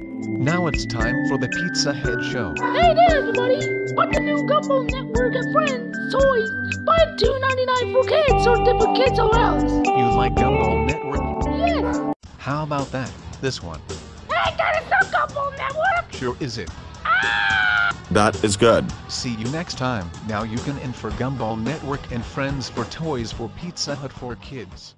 Now it's time for the Pizza Head Show. Hey there, everybody! On the new Gumbo Network and Friends toys. Buy two ninety nine $2.99 for kids or different kids or else. You like Gumball Network? Yes! How about that? This one. Hey, that is the Gumbo Network! Sure is it. Ah! That is good. See you next time. Now you can in for Gumball Network and Friends for toys for Pizza Hut for kids.